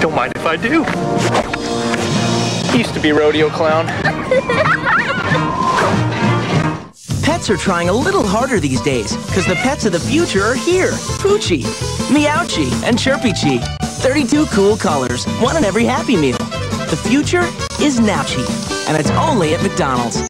Don't mind if I do. Used to be rodeo clown. Pets are trying a little harder these days because the pets of the future are here. Poochie, Meowchi, and Chirpy 32 cool colors, one in every Happy Meal. The future is Nouchie, and it's only at McDonald's.